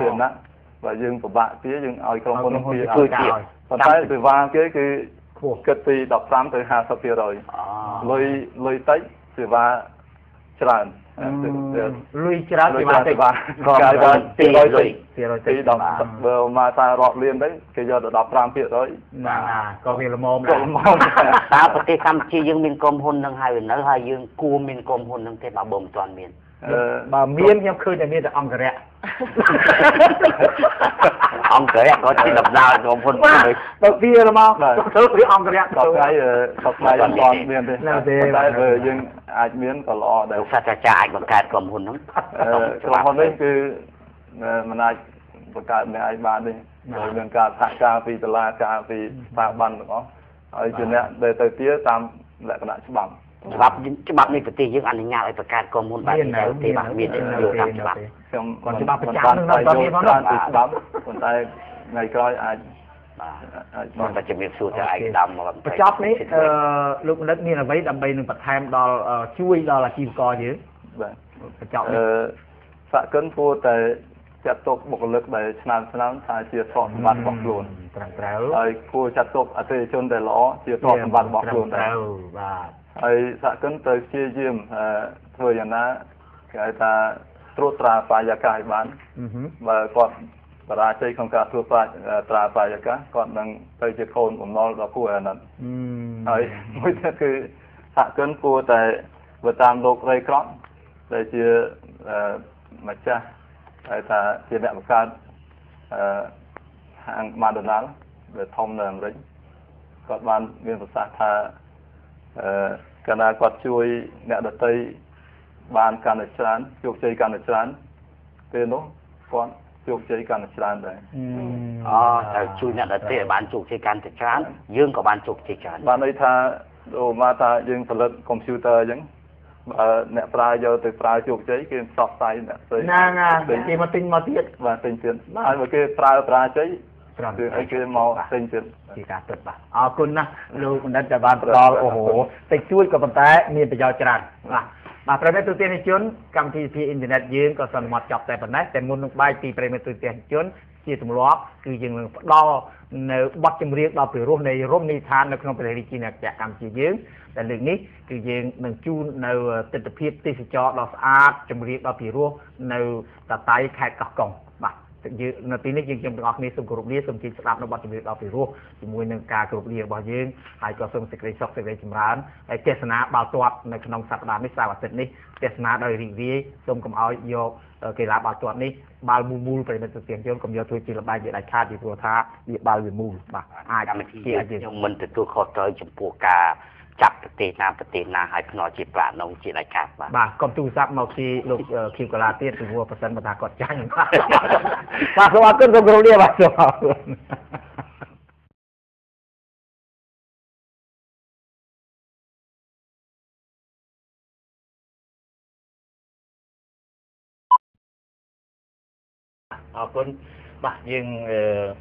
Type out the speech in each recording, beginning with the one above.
ធារណៈបើយើងពិបាកទៀតយើងឲ្យក្រុមហ៊ុនពីជួយទៀតប៉ុន្តែសេវាគេគឺខ្ពស់គិតពី15ទៅ50%លុយអូលុយតិចសេវាច្រើន លុយច្រើនលុពីយបានច្រើនតិសេចវាក៏កាលលុយពីពី100លុយ200ពីតិច10បើមកតែរាប់លានទៅគេយកទៅ15%ណាក៏វាល្មមក៏ដែរមកតើប្រទេសកម្ពុជាយើងមានក្រុមហ៊ុននឹងហើយនៅហើយយើងគួរមានក្រុមហ៊ុននឹងទេបើបើមិនទាន់មានអឺបើមានខ្ញុំឃើញតែមានតែអង្គរៈ អង្គរៈក៏ជាដំណើរក្រុមហ៊ុនបាទទៅបើវាល្មមទៅវាអង្គរៈដល់ថ្ងៃអឺដល់ថ្ងៃអត់ទាន់មានទេនៅទេប៉ុន្តែបើយើងអាចមានក៏ល្អដែរលោកសាស្ត្រាចារ្យអាចបង្កើតក្រុមហ៊ុនហ្នឹងអឺក្រុមហ៊ុននេះគឺអឺមិនអាចបង្កើតម្នាក់ឯងបានទេដោយមានការសហការពីតុលាការពីស្ថាប័នទាំងអស់ហើយជាអ្នកដែលទៅទៀតតាម លក្ខណៈច្បាប់ច្បាប់ច្បាប់នៃប្រទេសយើងអនុញ្ញាតឲ្យបង្កើតក្រុមហ៊ុនបែបនេះដែរទេបាទមានទេយកតាមច្បាប់ខ្ញុំគាត់ច្បាប់ប្រចាំបាននឹងស្វែងដល់យនេះល់ផងច្រើនណាពីច្បាប់ប៉ុន្តែថ្ងៃក្រោយអាចបាទអាចមកតែជំរាបសួរទៅឯកឧត្តមមកបញ្ចប់នេះអឺលោកបណ្ឌិតមានអ្វីដើម្បីនឹងបន្ថែមដល់អឺជួយដល់អាជីវករយើងបាទបញ្ចប់អនេះឺសហគមន៍គួរតែ ចាត់ទុកបុគ្គលិកដែលឆ្នាំឆ្នាំថាជាទ្រព្យសម្បត្តិរបស់ខ្លួនត្រឹមត្រូវហើយគួរចាត់ទុកអតិថិជនដែលល្អជាទ្រព្យសម្បត្តិរបស់ខ្លួនដែរត្រូវបាទហើយសហគមន៍ត្រូវព្យាយាមអឺធ្វើយ៉ាងណាគេហៅថាត្រួតត្រាបរិយាកាសឲ្យបានអឺហឹមបើគាត់បរាជ័យក្នុងការត្រួតត្រាត្រាបរិយាកាសគាត់នឹងទៅជាកូនបំណុលដ៏គួរឲ្យអាណិតអឺហើយមួយទៀតគឺសហគមន៍គួរតែបើតាមលោករេក្រត់ដែលជាអឺម្ចាស់ ហៅថាជាអ្នកបង្កើតអឺហាង McDonald ដែលធំនៅអាមេរិកគាត់បានមានប្រសាសន៍ថាអឺកាលណាគាត់ជួយអ្នកដទៃបានកាន់តែច្រើនជោគជ័យកាន់តែច្រើនពេលនោះគាត់ជោគជ័យកាន់តែច្រើនដែរអូត្រូវជួយអ្នកដទៃឲ្យបានជោគជ័យកាន់តែច្រើនយើងក៏បានជោគជ័យច្រើនបានន័យថាអូមកថាយើងផលិតកុំព្យូទ័រអញ្ចឹង បើអ្នកប្រើយកទៅប្រើជោគជ័យគេផ្សព្វផ្សាយអ្នកផ្សេងណាណាគេមកទិញមកទៀតបាទផ្សេងទៀតបាទហើយបើគេប្រើប្រាជ័យត្រឹមគឺឲ្យគេមកផ្សេងទៀតជាការពិតបាទអរគុណណាស់លោកបណ្ឌិតដែលបានផ្ដល់អូហូតិចតួចក៏ប៉ុន្តែមានប្រយោជន៍ច្រើនបាទ បាទប្រិយមិត្តទូទាំងជនកម្មវិធីពីអ៊ីនធឺណិតយើងក៏សន្មត់ចប់តែប៉ុណ្ណេះតែមុននឹងបាយពីប្រិយមិត្តទូទាំងជនជាទម្លាប់គឺយើងនឹងផ្ដល់នៅបទចម្រៀងដល់ពិរោះនៃរមណីយដ្ឋាននៅក្នុងប្រទេសរាជាណាចក្រកម្ពុជាយើងតែលើកនេះគឺយើងនឹងជូននៅទស្សនវិជ្ជាទេសចរដ៏ស្អាតចម្រៀងដល់ពិរោះនៅតាតៃខេត្តកោះកុងបាទ យើងនៅទីនេះយើងខ្ញុំទាំងអស់គ្នាសូមគោរពលាសូមជិះស្ដាប់នៅបទចម្រៀងដ៏ពិរោះជាមួយនឹងការគោរពលារបស់យើងហើយក៏សូមសេចក្តីសុខសេចក្តីចម្រើនហើយទេសនាបាល់ទាត់នៅក្នុងសប្តាហ៍នេះសៅរ៍អាទិត្យនេះទេសនាដោយរីករាយសូមកុំឲ្យយកអឺកីឡាបាល់ទាត់នេះបាល់មូលមូលប្រិមិត្តទាំងជនកុំយកធ្វើជាលបែងជាដាច់ខាតពីព្រោះថាវាបាល់វាមូលបាទអាចកម្មវិធីជាអាចយើងខ្ញុំមិនទទួលខុសត្រូវចំពោះការ ចាប់ប្រទេសណាប្រទេសណាឲ្យភ្នាល់ជាប្រាក់នងជាដាច់ខាតបាទបាទកុំទូរស័ព្ទមកពីលោកអឺឃីវកាឡាទៀតពីព្រោះប៉ះសិនបើថាគាត់ចាញ់បាទសូមអរគុណសូមគោរពលាបាទសូមអរគុណអរគុណបាទយើងអឺ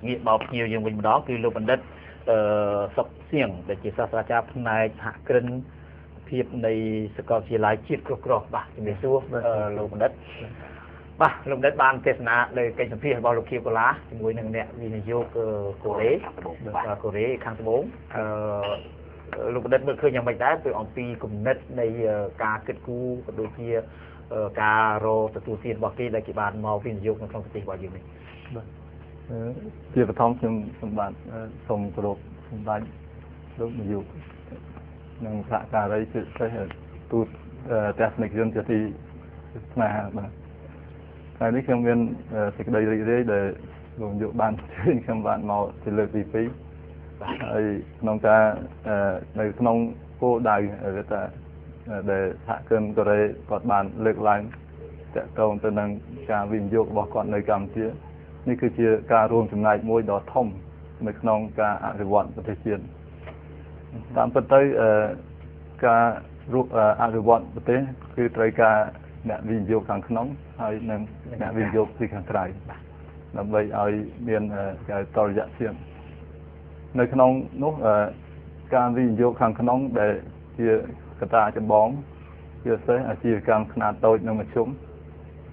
ងាកមកភ្ញៀវយើងវិញម្ដងគឺលោកបណ្ឌិត អឺសុកសៀងដែលជាសាស្ត្រាចារ្យផ្នែកសហគ្រិនភាពនៃសាកលវិទ្យាល័យជាតិគ្រប់គ្រងបាទជំរាបសួរអឺលោកបណ្ឌិតបាទលោកបណ្ឌិតបានទេសនាលើកិច្ចសម្ភាសន៍របស់លោកខៀវកូឡាជាមួយនឹងអ្នកវិនិយោគអឺកូរ៉េខាងត្បូងបាទកូរ៉េខាងត្បូងអឺលោកបណ្ឌិតមើលឃើញយ៉ាងម៉េចដែរពីអំពីគំនិតនៃអឺការគិតគូរក៏ដូចជាអឺការរកទទួលទានរបស់គេដែលគេបានមកវិនិយោគនៅក្នុងប្រទេសរបស់យើងនេះអឺ ជាបឋមខ្ញុំសម្បត្តិអឺសូមគោរពសម្ដេចលោកនាយកនិងសហការីជាពិសេសទូតអឺទស្សនិកជនជាទីស្នេហាបាទថ្ងៃនេះខ្ញុំមានអឺសេចក្តីរីករាយដែលលោកនាយកបានអញ្ជើញខ្ញុំបានមកជាលើកទី2ហើយក្នុងការអឺនៅក្នុងគោលដៅឬថាអឺដែលសហគមន៍កូរ៉េគាត់បានលើកឡើងតកតងទៅនឹងការវិនិយោគរបស់គាត់នៅកម្ពុជា នេះគឺជាការរួមចំណែកមួយដ៏ធំនៅក្នុងការអភិវឌ្ឍប្រទេសជាតិតាមពិតទៅអឺការរួមអឺអភិវឌ្ឍប្រទេសគឺត្រូវការអ្នកវិនិយោគខាងក្នុងហើយនិងអ្នកវិនិយោគពីខាងក្រៅដើម្បីឲ្យមានអឺគេហៅតរយៈភាពនៅក្នុងនោះអឺការវិនិយោគខាងក្នុងដែលជាកត្តាចម្បងជាពិសេសអាជីវកម្មខ្នាតតូចនិងមធ្យម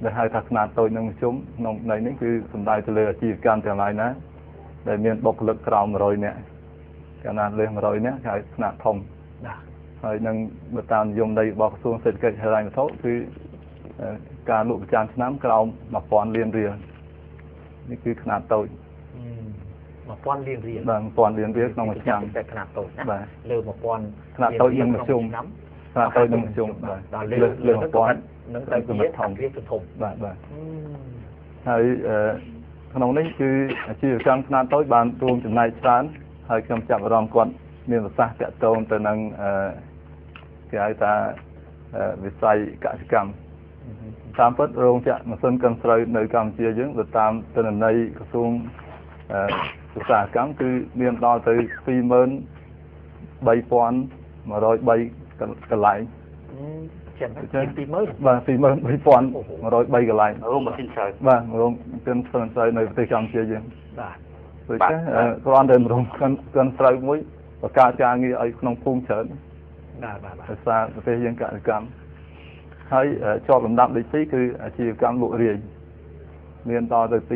ដែលហៅថាខ្នាតតូចនិងមធ្យមក្នុងន័យនេះគឺសំដៅទៅលើអាជីវកម្មទាំងឡាយណាដែលមានបុគ្គលិកក្រោម100នាក់កាលណាលើស100នាក់គេហៅខ្នាតធំហើយនឹងបើតាមនិយមន័យរបស់ក្រសួងសេដ្ឋកិច្ចហិរញ្ញវត្ថុគឺការលក់ប្រចាំឆ្នាំក្រោម1000លានរៀលនេះគឺខ្នាតតូច1000លានរៀលបាទ1000លានរៀលក្នុងមួយឆ្នាំតែខ្នាតតូចណាលើ1000ខ្នាតតូចនិងមធ្យម ឆ្នាំខ្នាតតូចនិងមធ្យមបាទដល់លើលើសលើសនឹង1000នឹងទៅគឺជាធំវាធំបាទបាទហើយអឺក្នុងនេះគឺអាជីវកម្មខ្នាតតូចបានរួមចំណែកច្រើនហើយខ្ញុំចាប់អារម្មណ៍គាត់មានប្រសាសន៍តាក់ទងទៅនឹងអឺគេហៅថាអឺវិស័យកសិកម្មតាមពិតរោងចក្រម៉ាស៊ីនកិនស្រូវនៅកម្ពុជាយើងទៅតាមទិន្នន័យក្រសួងអឺឧស្សាហកម្មគឺមានដល់ទៅ23103 កន្លែងជាងចា៎ជាង20000បាទ23103កន្លែងរួមម៉ាស៊ីនស្រូវបាទរោងកិនស្រូវស្រូវនៅប្រទេសកម្ពុជាយើងបាទដូបាទច្នេះអឺគ្រាន់តែរោងកិនកិនស្រូវមួយបង្កើតការងារឲ្យក្នុងភូមិច្រើនបាទបាទបាទដោយសារប្រទេសយើងកសិកម្មហើយអឺជាប់លំដាប់លេខ2គឺអាជីវកម្មលក់រាយមានដល់ទៅ23078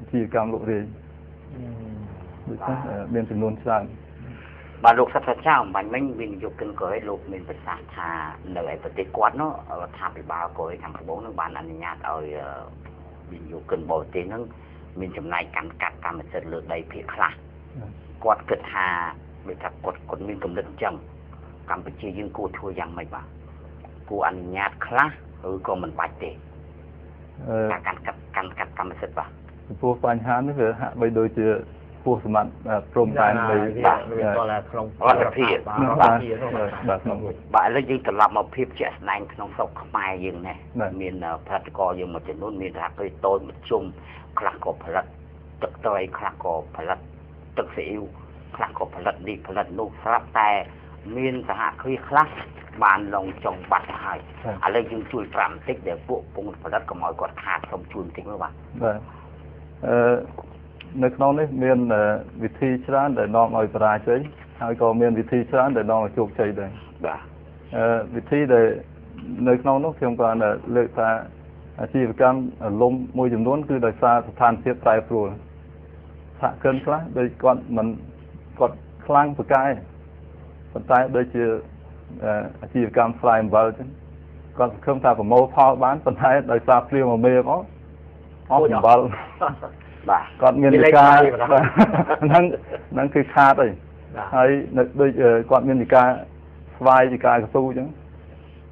អាជីវកម្មលក់រាយដូច្នេះអឺមានចំនួនច្រើន បាទលោកសាស្ត្រាចារ្យអំបញ្ញមិញវិនិយោគិនក៏ឲ្យលោកមានប្រសាសន៍ថានៅឯប្រទេសគាត់នោះរដ្ឋាភិបាលកូរ៉េខាងត្បូងនឹងបានអនុញ្ញាតឲ្យអឺវិនិយោគិនបរទេសនឹងមានចំណាយកាន់កាប់កម្មសិទ្ធិលើដីភាគខ្លះគាត់គិតថាដូចថាគាត់គាត់មានកំណត់អញ្ចឹងកម្ពុជាយើងគួរធ្វើយ៉ាងម៉េចបាទគួរអនុញ្ញាតខ្លះឬក៏មិនបាច់ទេអឺការកាន់កាប់កាន់កាប់កម្មសិទ្ធិបាទចំពោះបញ្ហានេះវាហាក់បីដូចជា ពោះសម្បត្តិអឺព្រំដែនដីវាវាតតែក្នុងរដ្ឋភាពបាទរដ្ឋភាពនោះបាទបាទក្នុងបាទឥឡូវយើងត្រឡប់មកភាពជាក់ស្ដែងក្នុងស្រុកខ្មែរយើងនេះបាទមានអឺផលិតករយើងមួយចំនួនមានថាពេលតូចមធ្យមខ្លះក៏ផលិតទឹកត្រីខ្លះក៏ផលិតទឹកស៊ីអ៊ីវខ្លះក៏ផលិតនេះផលិតនោះស្រាប់តែមានសហគ្រាសខ្លះបានឡងចង់បាត់ទៅហើយឥឡូវយើងជួយប្រាំបន្តិចដែលពួកពងផលិតកុំឲ្យគាត់ខាតសូមជួយបន្តិចមើលបាទបាទអឺ នៅក្នុងនេះមានអឺវិធីច្រើនដែលនាំឲ្យបរាជ័យហើយក៏មានវិធីច្រើនដែលនាំឲ្យជោគជ័យដែរបាទអឺវិធីដែលនៅក្នុងនោះខ្ញុំក៏លើកថាអាជីវកម្មលំមួយចំនួនគឺដោយសារស្ថានភាពប្រែប្រួលសហគ្រិនខ្លះដូចគាត់មិនគាត់ខ្លាំងប្រកែប៉ុន្តែដូចជាអឺអាជីវកម្មផ្លែអំបិលចឹងគាត់សង្ឃឹមថាប្រមូលផលបានប៉ុន្តែដោយសារភ្លៀងមកមេមកអស់អំបិល បាទគាត់មានវាលេវិខការបាយបណ្ដោះហ្នឹងហ្នឹងគឺខាតហើយបាទហើយនៅដូចអឺគាត់មានវិការស្វាយវិការកស៊ូអញ្ចឹង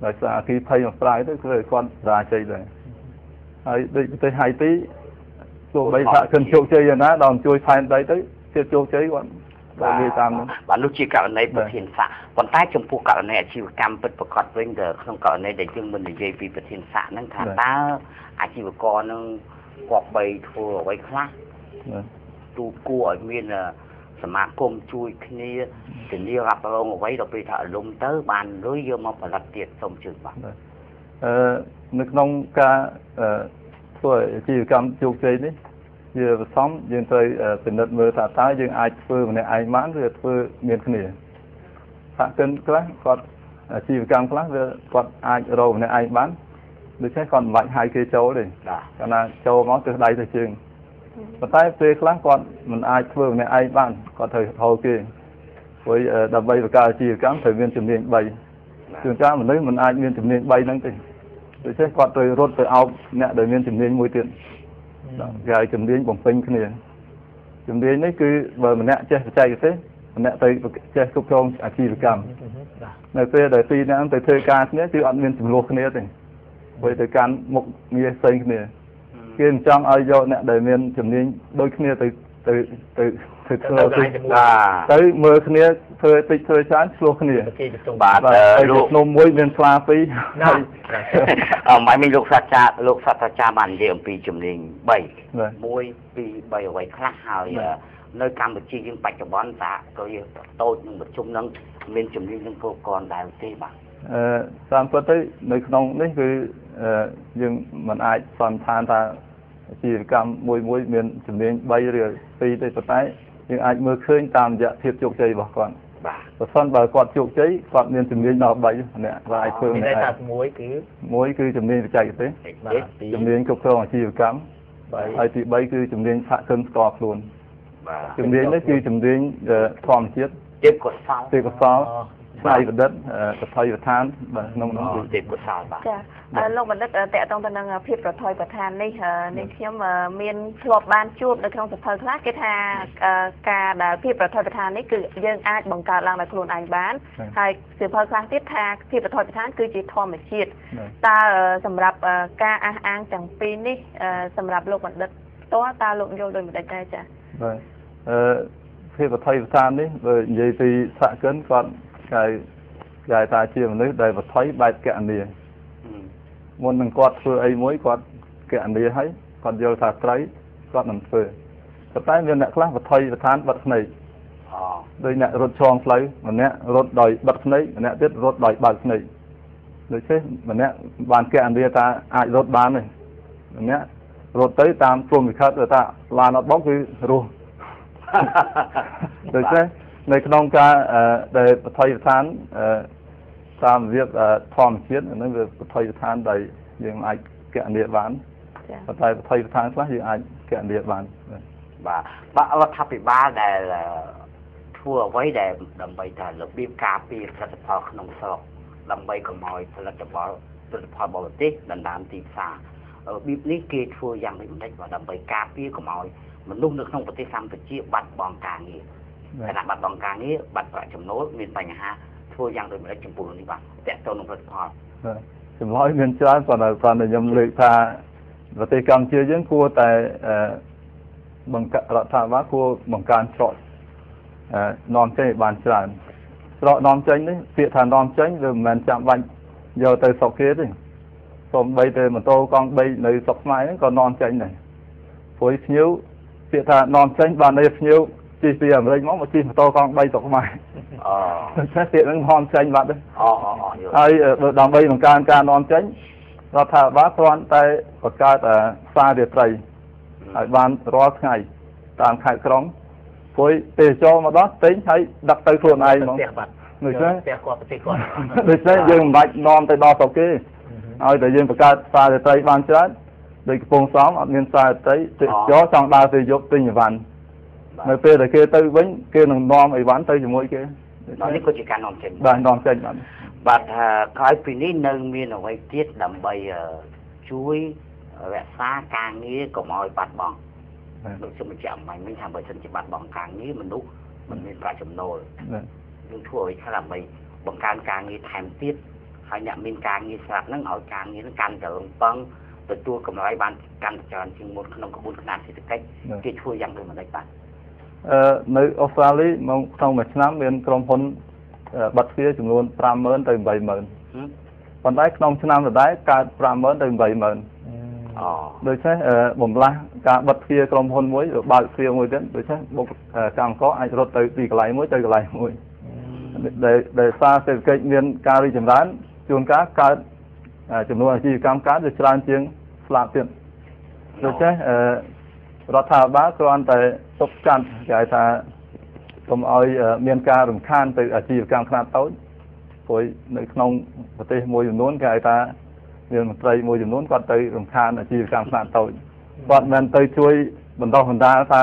ដោយសារអគិភ័យមកប្រាយទៅគឺឲ្យគាត់បរាជ័យដែរហើយដូចប្រទេសហៃទីទោះបីថាគិនជោគជ័យយ៉ាងណាដល់ជួយផែនដីទៅទៀតជោគជ័យគាត់បាទនិយាយតាមនោះបាទនោះជាករណីបាទប្រធានស័កប៉ុន្តែចំពោះករណីអាជីវកម្មពិតប្រាកដវិញទៅក្នុងករណីដែលយើងមិននិយាយពីប្រធានស័កហ្នឹងថាបាទតើអាជីវករនឹង គប្បីធ្វើអ្វីខ្លះបាទទូគួរឲ្យមានអឺសមាគមជួយគ្នាធានារ៉ាប់រងអ្វីដល់ពេលថាអលំទៅ បានលុយយកមកផលិតទៀតសូមជឿបាទអឺនៅក្នុងការអឺធ្វើអាជីវកម្មជោគជ័យនេះជាបសំយើងត្រូវអឺពិនិត្យមើលថាតើយើងអាចធ្វើម្នាក់ឯងបានឬធ្វើមានគ្នាសហគមន៍ខ្លះគាត់អាជីវកម្មខ្លះវាគាត់អាចរកម្នាក់ឯងបាន ដូច្នេះគាត់មិនបាច់ហៅគេចូលទេបាទកាលណាចូលមកទិសដៃទៅជើងប៉ុន្តែពេលខ្លះគាត់មិនអាចធ្វើម្នាក់ឯងបានគាត់ត្រូវហៅគេព្រោះអឺដើម្បីបង្កើតអាជីវកម្មត្រូវមានជំនាញ3ជួនកាលមនុស្សមិនអាចមានជំនាញ3ហ្នឹងទេដូច្នេះគាត់ត្រូវរត់ទៅអោបអ្នកដែលមានជំនាញមួយទៀតគេឲ្យជំនាញបំពេញគ្នាជំនាញនេះគឺបើម្នាក់ចេះបច្ចេកទេសម្នាក់ទៅចេះគ្រប់គ្រងអាជីវកម្មបាទនៅពេលដែលពីរនាក់ហ្នឹងទៅធ្វើការគ្នាគឺអត់មានចំនួនគ្នាទេ ព្រោះទៅកាន់មុខងារផ្សេងគ្នាគេមិនចង់ឲ្យយកអ្នកដែលមានជំនាញដូចគ្នាទៅទៅទៅទៅធ្វើទៅទៅទៅជាមួយបាទទៅមើលគ្នាធ្វើតិចធ្វើច្រើនឆ្លោះគ្នាប្រគេបន្ទង់បាទបាទអឺហើយលោកក្នុងមួយមានស្លាពីរណាហើយអឺមិនមានលោកសាស្ត្រាចារ្យលោកសាស្ត្រាចារ្យបាននិយាយអំពីជំនាញ3បាទ1 2 3អ្វីខ្លះហើយបាទនៅកម្ពុជាយើងបច្ចុប្បន្នតាក៏យើងតូចនឹងប្រជុំនឹងមានជំនាញនឹងគ្រប់គ្រាន់ដែរទេបាទ អឺតាមពិតទៅនៅក្នុងនេះគឺអឺយើងមិនអាចសន្និដ្ឋានថាអាជីវកម្មមួយមួយមានជំនាញ3ឬ2ទេប៉ុន្តែយើងអាចមើលឃើញតាមរយៈភាពជោគជ័យរបស់គាត់បាទបើសិនបើគាត់ជោគជ័យគាត់មានជំនាញដល់3ម្នាក់គាត់អាចធ្វើមានម្ន័យនាក់ថាឯងមួយគឺមួយគឺជំនាញបច្ចេកទេសបាទទីជំនាញគ្រប់គ្រងអាជីវកម្ម3ហើយទី3គឺជំនាញសហគមន៍ស្គាល់ខ្លួនបាទជំនាញនេះគឺជំនាញអឺធម្មជាតិទេពកោសលទេពកោសល ស្នៃបណ្ឌិតអឺសភ័យដ្ឋានបាទក្នុងនោះគឺទេពកោសលបាទចាអឺលោកបណ្ឌិតអឺតកតងទៅនឹងភាពប្រថុយប្រឋាននេះអឺនេះខ្ញុំអឺមានធ្លាប់បានជួបនៅក្នុងសភៅខ្លះគេថាអឺការដែលភាពប្រថុយប្រឋាននេះគឺយើងអាចបង្កើតឡើងដោយខ្លួនឯងបានហើយសភៅខ្លះទៀតថាភាពប្រថុយប្រឋានគឺជាធម្មជាតិតើអឺសម្រាប់អឺការអះអាងទាំងពីរនេះអឺសម្រាប់លោកបណ្ឌិតផ្ទាល់តើលោកយល់ដូចម្ដេចដែរចាបាទអឺភាពបឋិប្រឋាននេះបើនិយាយពីសហគមន៍គាត់ គេគេថាជាមនុស្សដែលបឋិបែបកណនីមុននឹងគាត់ធ្វើអីមួយគាត់កណនីហើយគាត់យល់ថាត្រូវគាត់មិនធ្វើប៉ុន្តែមានអ្នកខ្លះបថុយប្រឋានបិទភ្នែកអូដោយអ្នករត់ឆ្លងផ្លូវម្នាក់រត់ដោយបិទភ្នែកម្នាក់ទៀតរត់ដោយបើកភ្នែកដូច្នេះម្នាក់បានកណនីថាអាចរត់បានទេម្នាក់រត់ទៅតាមព្រំវិខិតថាឡានអត់បោកគឺរស់ដូច្នេះ នៅក្នុងការអឺដែលបថុយប្រឋានអឺតាមរបៀបអឺធម្មជាតិអាហ្នឹងវាបថុយប្រឋានដែលយើងអាចកណនីបានចាប៉ុន្តែប្រថុយប្រឋានខ្លះយើងអាចកណនីបានបាទបាទបាទរដ្ឋាភិបាលដែលអឺធ្វើអ្វីដែលដើម្បីថារបៀបការពារផលិតផលក្នុងស្រុកដើម្បីកុំឲ្យផលិតផលផលិតផលបរទេសដណ្ដើមទីផ្សាររបៀបនេះគេធ្វើយ៉ាងដូចម្ដេចបាទដើម្បីការពារកុំឲ្យមនុស្សនៅក្នុងប្រទេសកម្ពុជាបាត់បង់ការងារបាទ ខណៈបាត់បង់ការងារបាត់ប្រាក់ចំណូលមានបញ្ហាធ្វើយ៉ាងដូចម្ដេចចំពោះនេះបាទតកតទៅនឹងផលិតផលបាទចម្លើយមានច្រើនប៉ុន្តែគាត់តែខ្ញុំលើកថាប្រទេសកម្ពុជាយើងគួរតែអឺបង្កើតរដ្ឋាភិបាលគួរបង្កើនច្រកអឺនាំចេញឲ្យបានច្រើនច្រកនាំចេញនេះពាក្យថានាំចេញវាមិនមែនចាំបាច់យកទៅស្រុកគេទេសូម្បីតែម៉ូតូកង់3នៅស្រុកខ្មែរហ្នឹងក៏នាំចេញដែរព្រោះភ្ញៀវពាក្យថានាំចេញបានន័យភ្ញៀវ ជិះពីអាមេរិកមកមកជិះម៉ូតូកង់3ស្រុកខ្មែរអូដូច្នេះពាក្យហ្នឹងនាំចេញបាត់ទេអូអូអូយល់ហើយអឺបើដើម្បីបង្កើនការនាំចេញរដ្ឋាភិបាលគ្រាន់តែបង្កើតអឺផ្សាររាត្រីឲ្យបានរាល់ថ្ងៃតាមខេត្តក្រុងព្រួយទេសចរមកដល់ទិញហើយដឹកទៅខ្លួនឯងហ្មងផ្ទះបាត់ដូច្នេះផ្ទះគាត់ប្រទេសគាត់ដូច្នេះយើងមិនបាច់នាំទៅដល់ស្រុកគេឲ្យតែយើងបង្កើតផ្សាររាត្រីបានច្រើនដូចកំពង់សោមអត់មានផ្សាររាត្រីទេសចរចង់ដើរទៅយប់ទិញអីវ៉ាន់ នៅពេលដែលគេទៅវិញគេនឹងនាំអីវ៉ាន់ទៅជាមួយគេដល់នេះក៏ជាការនាំចេញបាទនាំចេញបាទបាទថាក្រោយពីនេះនៅមានអ្វីទៀតដើម្បីអឺជួយរក្សាការងារកុំឲ្យបាត់បង់បាទដូចខ្ញុំបញ្ជាក់អំបញ្ញមិញថាបើសិនជាបាត់បង់ការងារមនុស្សមិនមានប្រាក់ចំណូលបាទយើងធ្វើអ្វីខ្លះដើម្បីបង្កើនការងារថែមទៀតហើយអ្នកមានការងារស្រាប់ហ្នឹងឲ្យការងារហ្នឹងកាន់តែរឹងប៉ឹងទទួលកម្រៃបានកាន់តែច្រើនជាងមុនក្នុងក្បួនខ្នាតសេដ្ឋកិច្ចគេធ្វើយ៉ាងដូចម្ដេចបាទអឺ នៅអូស្ត្រាលីមកក្នុងមួយឆ្នាំមានក្រុមហ៊ុនអឺបិទទ្វារចំនួន50000ទៅ80000ហឹមប៉ុន្តែក្នុងឆ្នាំដដែលកើត50000ទៅ80000អូដូច្នេះអឺបំលាស់ការបិទទ្វារក្រុមហ៊ុនមួយទៅបើកទ្វារមួយទៀតដូច្នេះបុគ្គអឺកម្មករអាចរត់ទៅពីកន្លែងមួយទៅកន្លែងមួយដែលដែលសារសេដ្ឋកិច្ចមានការរីកចម្រើនជួនកាលកើតអឺចំនួនអាជីវកម្មកើតវាច្រើនជាងស្លាប់ទៀតដូច្នេះអឺ រដ្ឋាភិបាលគ្រាន់តែទប់ស្កាត់គេហៅថាកុំឲ្យអឺមានការរំខានទៅអាជីវកម្មខ្នាតតូចព្រោះនៅក្នុងប្រទេសមួយចំនួនគេហៅថាមានមន្ត្រីមួយចំនួនគាត់ទៅរំខានអាជីវកម្មខ្នាតតូចគាត់មិនទៅជួយបណ្ដោះបណ្ដាលថា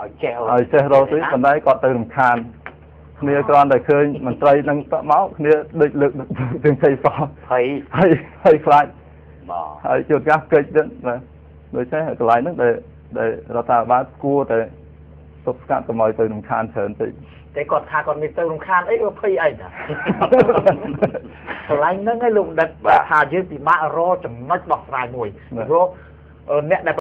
ឲ្យចេះឲ្យចេះរកស៊ីប៉ុន្តែគាត់ទៅរំខានគ្នាគ្រាន់តែឃើញមន្ត្រីនឹងតមកគ្នាដូចលើកទឹកទាំងជ័យសោះហើយហើយហើយខ្លាចបាទហើយជួនកាលកិច្ចទៀតបាទដូច្នេះកន្លែងហ្នឹងដែល ដែលរដ្ឋាភិបាលគួរតែទប់ស្កាត់កុំឲ្យទៅរំខានច្រើនតិចតែគាត់ថាគាត់មានទៅរំខានអីក៏ភ័យអីដែរកន្លែងហ្នឹងឯងលោកបណ្ឌិតបាទថាយើងពិបាករកចំណុចដោះស្រាយមួយបាទរកអឺអ្នកដែល